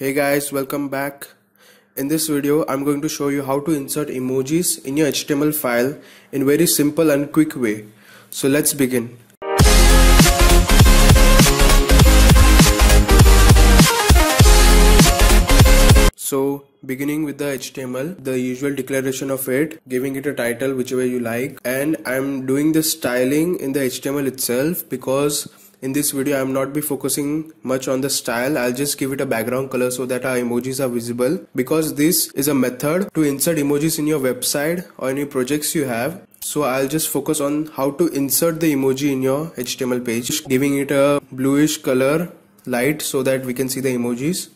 Hey guys, welcome back. In this video, I'm going to show you how to insert emojis in your HTML file in very simple and quick way. So let's begin. So beginning with the HTML, the usual declaration of it, giving it a title whichever you like and I'm doing the styling in the HTML itself because in this video I'm not be focusing much on the style. I'll just give it a background color so that our emojis are visible. Because this is a method to insert emojis in your website or any projects you have. So I'll just focus on how to insert the emoji in your HTML page giving it a bluish color light so that we can see the emojis.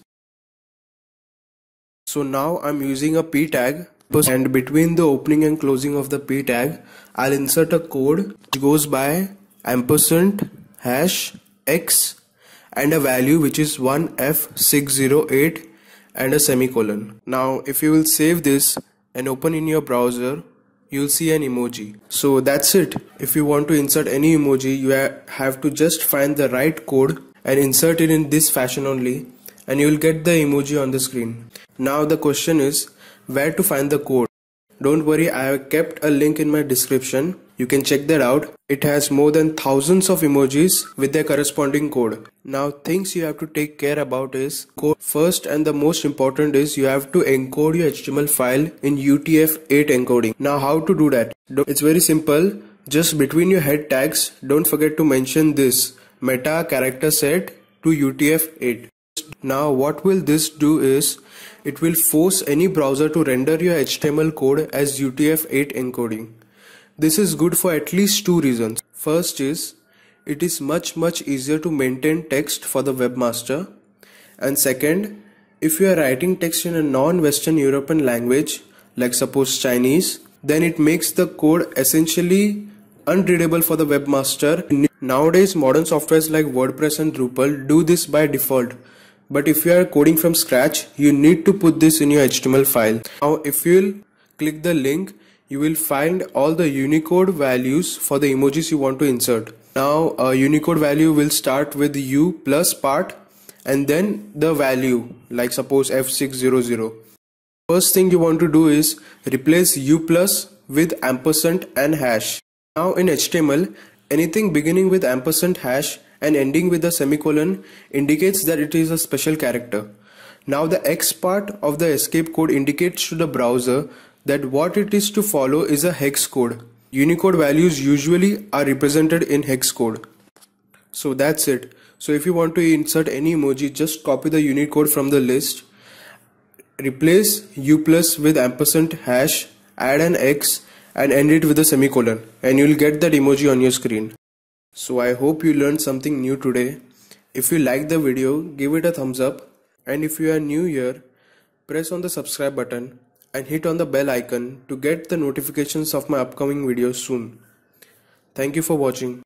So now I'm using a p tag. And between the opening and closing of the p tag I'll insert a code. Which goes by ampersand hash x and a value which is 1f608 and a semicolon. Now if you will save this and open in your browser you'll see an emoji. So that's it. If you want to insert any emoji you have to just find the right code and insert it in this fashion only and you will get the emoji on the screen. Now the question is where to find the code. Don't worry I have kept a link in my description you can check that out. It has more than thousands of emojis with their corresponding code. Now things you have to take care about is code. First and the most important is you have to encode your HTML file in UTF-8 encoding. Now how to do that? It's very simple. Just between your head tags, don't forget to mention this meta character set to UTF-8. Now what will this do is it will force any browser to render your HTML code as UTF-8 encoding. This is good for at least two reasons. First is it is much much easier to maintain text for the webmaster and second if you are writing text in a non-western European language like suppose Chinese then it makes the code essentially unreadable for the webmaster. Nowadays modern softwares like WordPress and Drupal do this by default but if you are coding from scratch you need to put this in your HTML file. Now if you'll click the link you will find all the Unicode values for the emojis you want to insert. Now a Unicode value will start with U plus part and then the value like suppose F600. First thing you want to do is replace U plus with ampersand and hash. Now in HTML anything beginning with ampersand hash and ending with a semicolon indicates that it is a special character. Now the X part of the escape code indicates to the browser that what it is to follow is a hex code. Unicode values usually are represented in hex code. So that's it. So if you want to insert any emoji, just copy the Unicode from the list, replace U plus with ampersand hash, add an X and end it with a semicolon and you'll get that emoji on your screen. So I hope you learned something new today. If you like the video, give it a thumbs up and if you are new here, press on the subscribe button and hit on the bell icon to get the notifications of my upcoming videos soon. Thank you for watching.